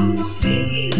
conseguir.